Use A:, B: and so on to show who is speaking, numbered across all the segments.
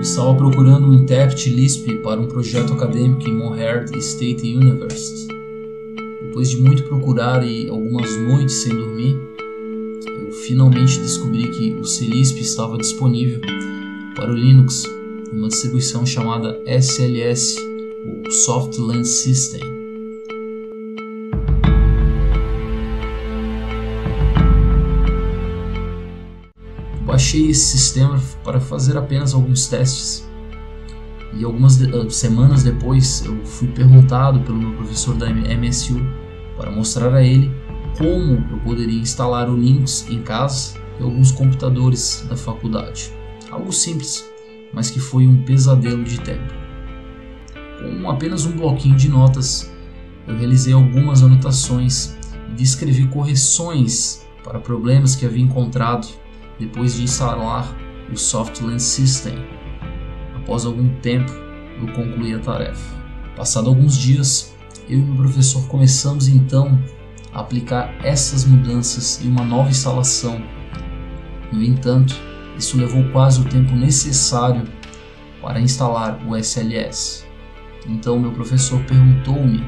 A: Estava procurando um intérprete Lisp para um projeto acadêmico em Montreal State University. Depois de muito procurar e algumas noites sem dormir, eu finalmente descobri que o CLisp estava disponível para o Linux em uma distribuição chamada SLS, o Soft Land System. Baixei esse sistema para fazer apenas alguns testes. E algumas de, uh, semanas depois eu fui perguntado pelo meu professor da MSU para mostrar a ele como eu poderia instalar o Linux em casa e alguns computadores da faculdade. Algo simples, mas que foi um pesadelo de tempo. Com apenas um bloquinho de notas, eu realizei algumas anotações e descrevi correções para problemas que havia encontrado depois de instalar o Softland System. Após algum tempo, eu concluí a tarefa. Passado alguns dias, eu e meu professor começamos então a aplicar essas mudanças em uma nova instalação. No entanto, isso levou quase o tempo necessário para instalar o SLS. Então, meu professor perguntou-me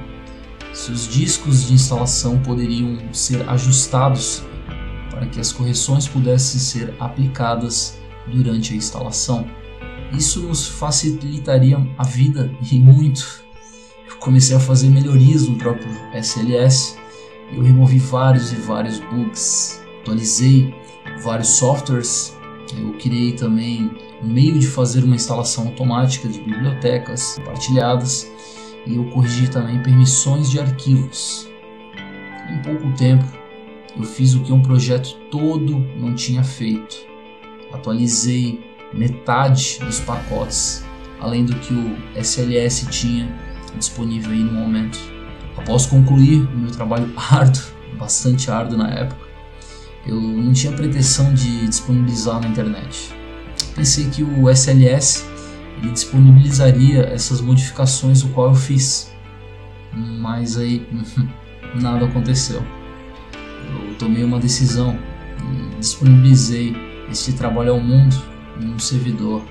A: se os discos de instalação poderiam ser ajustados para que as correções pudessem ser aplicadas durante a instalação. Isso nos facilitaria a vida e muito. Eu comecei a fazer melhorias no próprio SLS eu removi vários e vários bugs, atualizei vários softwares, eu criei também um meio de fazer uma instalação automática de bibliotecas compartilhadas e eu corrigi também permissões de arquivos. Em pouco tempo, eu fiz o que um projeto todo não tinha feito. Atualizei metade dos pacotes, além do que o SLS tinha disponível aí no momento. Após concluir o meu trabalho árduo, bastante árduo na época, eu não tinha pretensão de disponibilizar na internet. Pensei que o SLS ele disponibilizaria essas modificações o qual eu fiz, mas aí nada aconteceu eu tomei uma decisão e disponibilizei este trabalho ao mundo em um servidor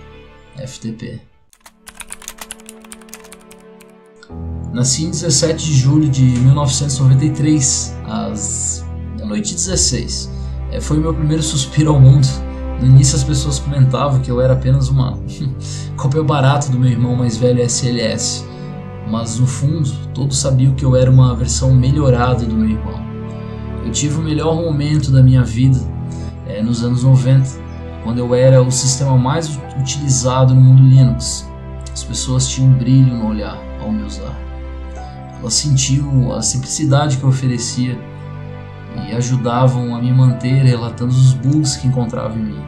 A: FTP. Nasci em 17 de julho de 1993, às noite 16. É, foi o meu primeiro suspiro ao mundo. No início as pessoas comentavam que eu era apenas uma cópia barata do meu irmão mais velho SLS, mas no fundo todos sabiam que eu era uma versão melhorada do meu irmão. Eu tive o melhor momento da minha vida é, nos anos 90, quando eu era o sistema mais utilizado no mundo Linux. As pessoas tinham um brilho no olhar ao me usar. Elas sentiam a simplicidade que eu oferecia e ajudavam a me manter relatando os bugs que encontravam em mim.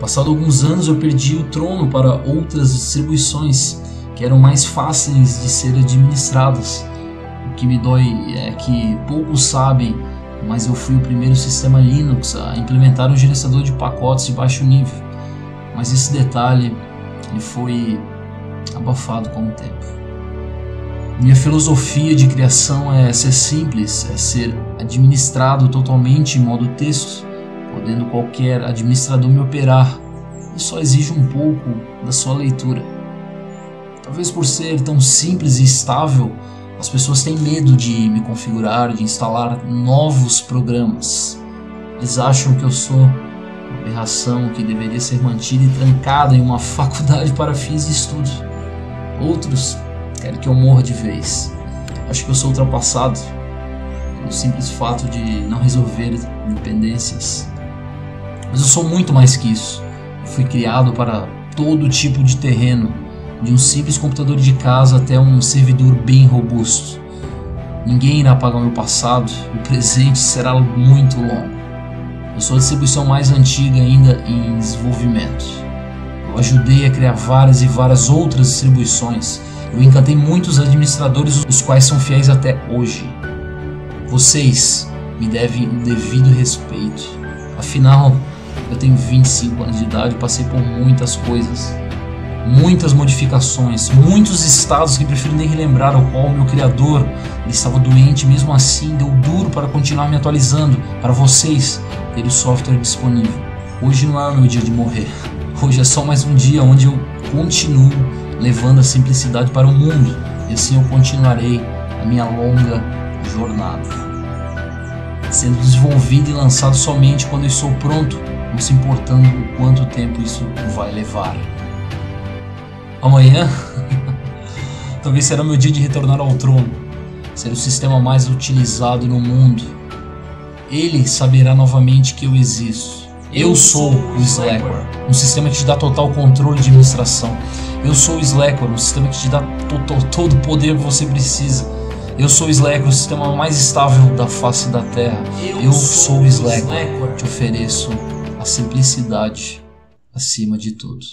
A: Passado alguns anos, eu perdi o trono para outras distribuições que eram mais fáceis de ser administradas que me dói é que poucos sabem, mas eu fui o primeiro sistema Linux a implementar um gerenciador de pacotes de baixo nível. Mas esse detalhe ele foi abafado com o tempo. Minha filosofia de criação é ser simples, é ser administrado totalmente em modo texto, podendo qualquer administrador me operar, e só exige um pouco da sua leitura. Talvez por ser tão simples e estável, as pessoas têm medo de me configurar, de instalar novos programas. Eles acham que eu sou uma aberração que deveria ser mantida e trancada em uma faculdade para fins de estudo. Outros querem que eu morra de vez. Acho que eu sou ultrapassado pelo simples fato de não resolver dependências. Mas eu sou muito mais que isso. Eu fui criado para todo tipo de terreno de um simples computador de casa até um servidor bem robusto. Ninguém irá apagar o meu passado, o presente será muito longo. Eu sou a distribuição mais antiga ainda em desenvolvimento. Eu ajudei a criar várias e várias outras distribuições. Eu encantei muitos administradores, os quais são fiéis até hoje. Vocês me devem um devido respeito. Afinal, eu tenho 25 anos de idade e passei por muitas coisas muitas modificações, muitos estados que prefiro nem relembrar, ao qual meu criador estava doente, mesmo assim deu duro para continuar me atualizando, para vocês terem o software disponível. Hoje não é o meu dia de morrer, Hoje é só mais um dia onde eu continuo levando a simplicidade para o mundo e assim eu continuarei a minha longa jornada. Sendo desenvolvido e lançado somente quando eu estou pronto, não se importando o quanto tempo isso vai levar. Amanhã, talvez será meu dia de retornar ao trono, ser o sistema mais utilizado no mundo. Ele saberá novamente que eu existo. Eu sou o Slackware, um sistema que te dá total controle de administração. Eu sou o Slackware, um sistema que te dá to todo o poder que você precisa. Eu sou o Slackware, o sistema mais estável da face da Terra. Eu, Eu sou o Slackware, te ofereço a simplicidade acima de tudo.